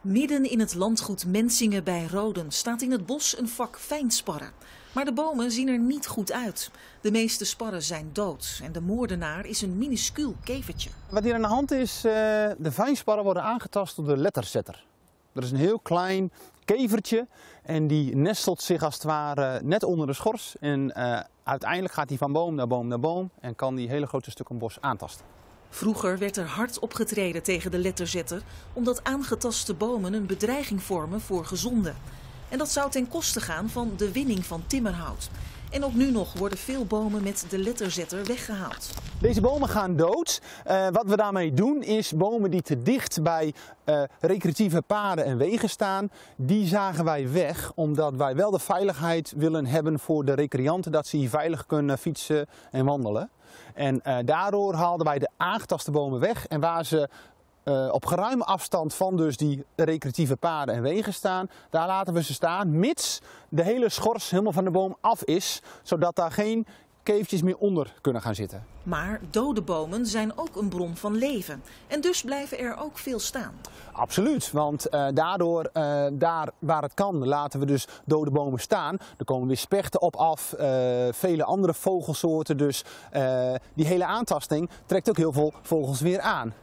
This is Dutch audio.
Midden in het landgoed Mensingen bij Roden staat in het bos een vak fijnsparren. Maar de bomen zien er niet goed uit. De meeste sparren zijn dood en de moordenaar is een minuscuul kevertje. Wat hier aan de hand is, uh, de fijnsparren worden aangetast door de letterzetter. Dat is een heel klein kevertje en die nestelt zich als het ware net onder de schors. En uh, uiteindelijk gaat hij van boom naar boom naar boom en kan die hele grote stukken bos aantasten. Vroeger werd er hard opgetreden tegen de letterzetter omdat aangetaste bomen een bedreiging vormen voor gezonden. En dat zou ten koste gaan van de winning van timmerhout. En ook nu nog worden veel bomen met de letterzetter weggehaald. Deze bomen gaan dood. Uh, wat we daarmee doen is bomen die te dicht bij uh, recreatieve paden en wegen staan, die zagen wij weg. Omdat wij wel de veiligheid willen hebben voor de recreanten dat ze hier veilig kunnen fietsen en wandelen. En uh, daardoor haalden wij de aangetaste bomen weg. En waar ze uh, op geruime afstand van dus die recreatieve paden en wegen staan, daar laten we ze staan, mits de hele schors helemaal van de boom af is, zodat daar geen keefjes meer onder kunnen gaan zitten. Maar dode bomen zijn ook een bron van leven. En dus blijven er ook veel staan. Absoluut, want uh, daardoor, uh, daar waar het kan, laten we dus dode bomen staan. Er komen weer spechten op af, uh, vele andere vogelsoorten. Dus die hele aantasting trekt ook heel veel vogels weer aan.